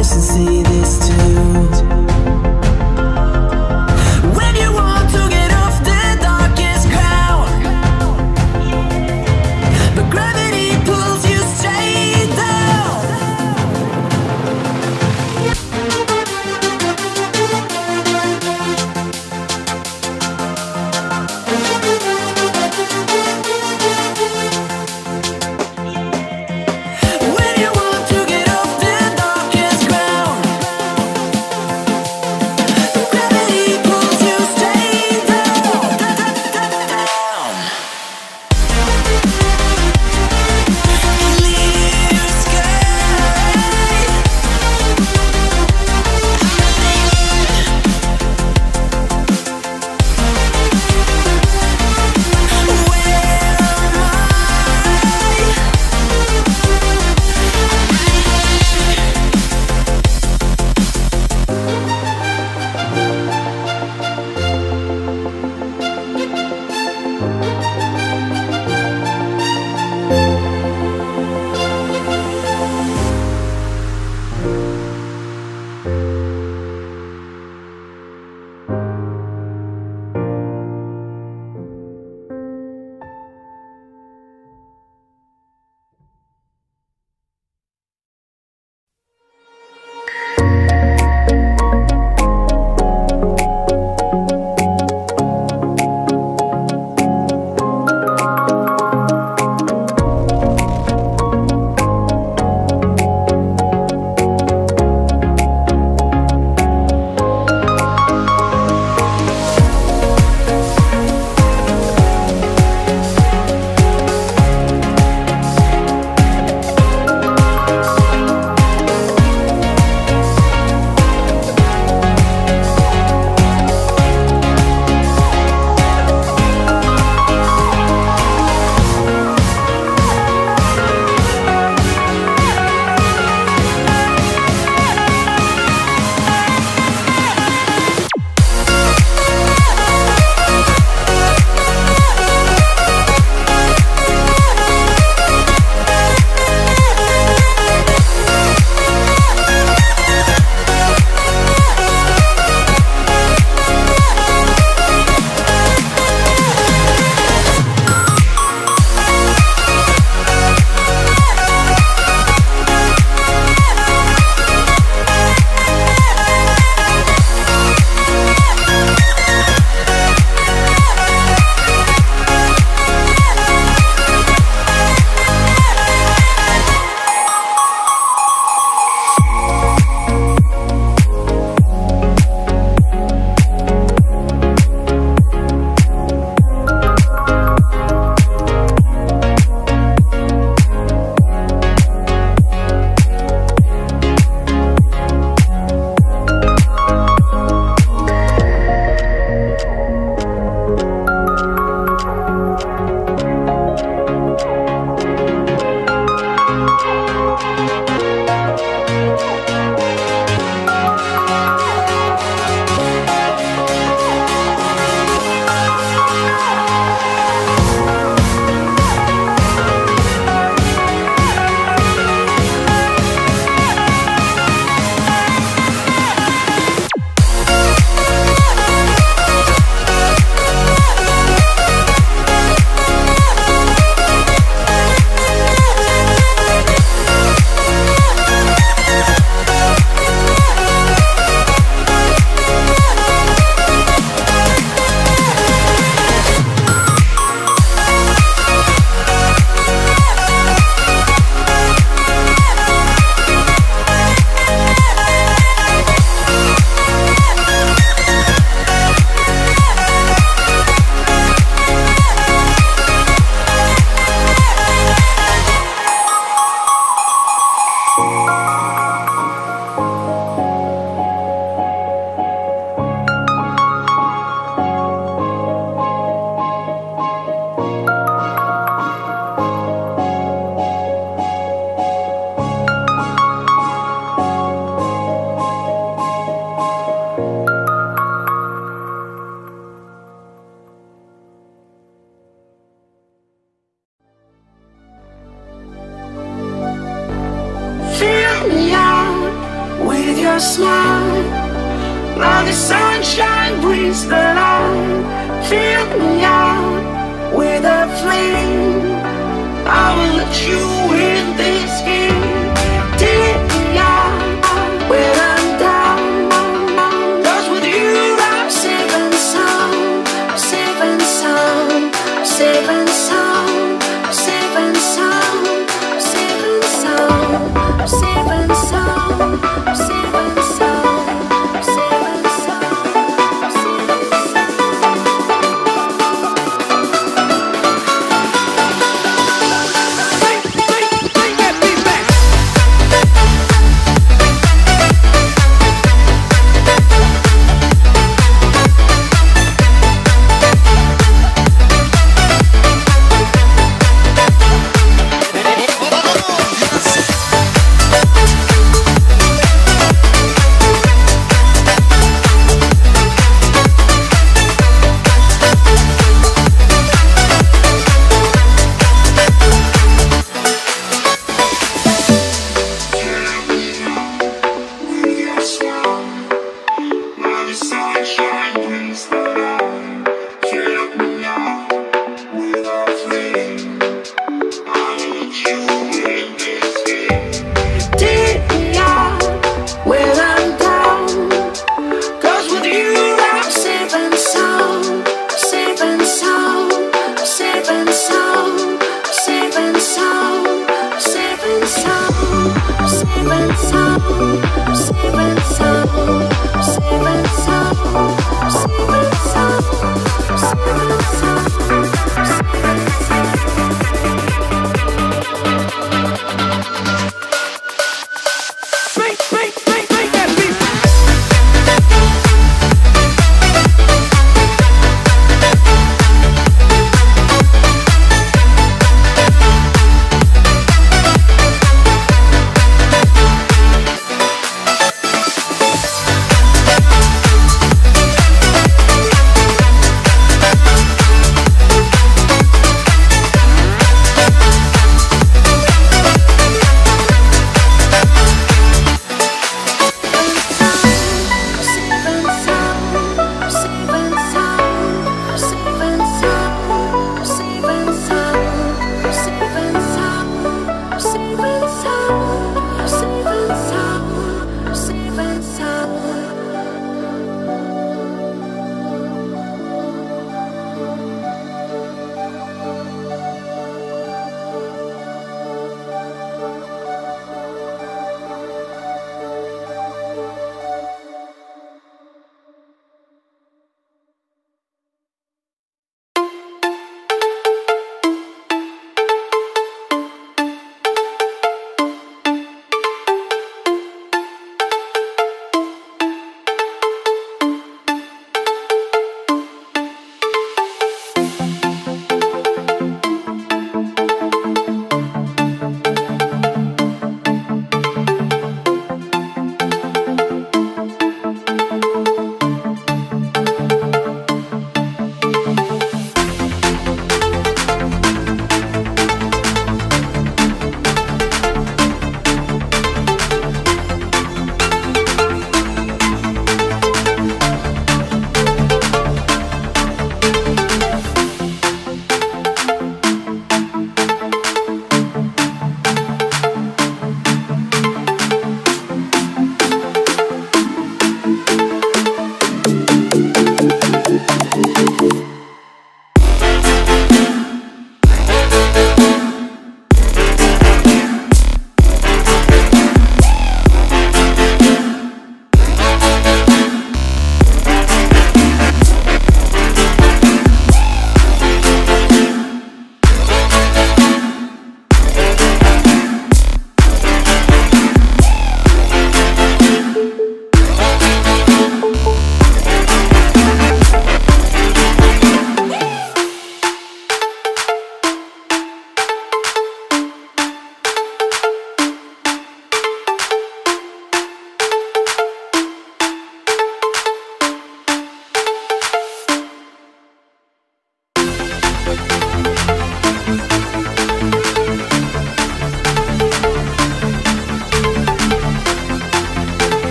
I should see this too. you